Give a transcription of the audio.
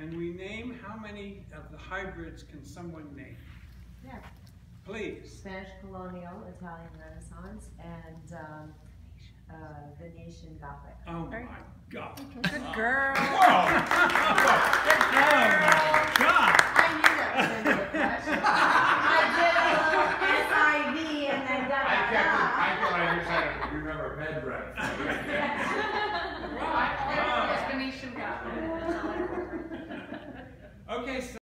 Can we name how many of the hybrids can someone name? Yeah. Please. Spanish colonial, Italian Renaissance, and um, uh, Venetian Gothic. Oh my God. Good girl. Whoa! Good God! I knew that was gonna be a question. I did a little SIV and then got I kept it, I thought I just had to remember bed rest. I remember is Venetian Gothic. Okay, so